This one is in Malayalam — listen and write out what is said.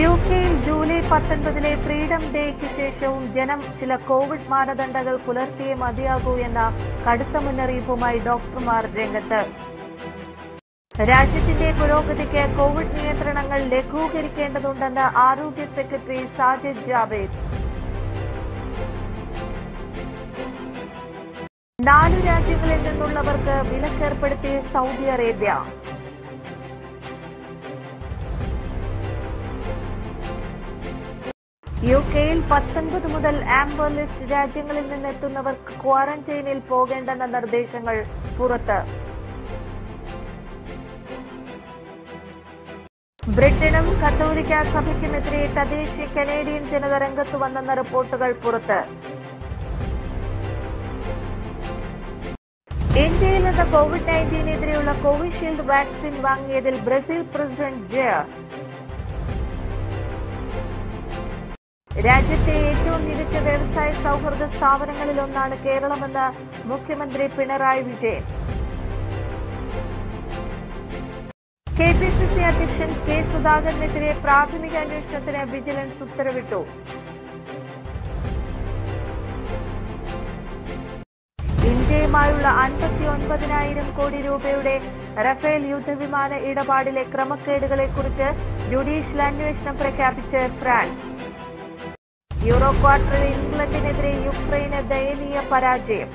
യു കെയിൽ ജൂലൈ പത്തൊൻപതിലെ ഫ്രീഡം ഡേക്ക് ശേഷവും ജനം ചില കോവിഡ് മാനദണ്ഡങ്ങൾ പുലർത്തിയേ മതിയാകൂ എന്ന കടുത്ത മുന്നറിയിപ്പുമായി ഡോക്ടർമാർ രംഗത്ത്. രാജ്യത്തിന്റെ പുരോഗതിക്ക് കോവിഡ് നിയന്ത്രണങ്ങൾ ലഘൂകരിക്കേണ്ടതുണ്ടെന്ന് ആരോഗ്യ സെക്രട്ടറി സാജിദ് ജാവേദ്. നാലു രാജ്യങ്ങളിൽ നിന്നുള്ളവർക്ക് വിലക്കേർപ്പെടുത്തി സൗദി അറേബ്യ. യു കെയിൽ പത്തൊൻപത് മുതൽ ആംബർ ലിസ്റ്റ് രാജ്യങ്ങളിൽ നിന്നെത്തുന്നവർക്ക് ക്വാറന്റൈനിൽ പോകേണ്ടെന്ന നിർദ്ദേശങ്ങൾ പുറത്ത്. ബ്രിട്ടനും കത്തോലിക്ക സഭയ്ക്കുമെതിരെ തദ്ദേശീയ കനേഡിയൻ ജനത രംഗത്ത് വന്നെന്ന റിപ്പോർട്ടുകൾ പുറത്ത്. ഇന്ത്യയിൽ നിന്ന് കോവിഡ് നയന്റീനെതിരെയുള്ള കോവിഷീൽഡ് വാക്സിൻ വാങ്ങിയതിൽ ബ്രസീൽ പ്രസിഡന്റ് ജയർ രാജ്യത്തെ ഏറ്റവും മികച്ച വ്യവസായ സൗഹൃദ സ്ഥാപനങ്ങളിലൊന്നാണ് കേരളമെന്ന് മുഖ്യമന്ത്രി Pinarayi Vijayan. K P C C അധ്യക്ഷൻ കെ സുധാകരനെതിരെ പ്രാഥമിക അന്വേഷണത്തിന് വിജിലൻസ് ഉത്തരവിട്ടു. ഇന്ത്യയുമായുള്ള അൻപത്തിയൊൻപതിനായിരം കോടി രൂപയുടെ റഫേൽ യുദ്ധവിമാന ഇടപാടിലെ ക്രമക്കേടുകളെക്കുറിച്ച് ജുഡീഷ്യൽ അന്വേഷണം പ്രഖ്യാപിച്ച് ഫ്രാൻസ്. യൂറോ ക്വാർട്ടറിൽ ഇംഗ്ലണ്ടിനെതിരെ യുക്രൈന് ദയനീയ പരാജയം.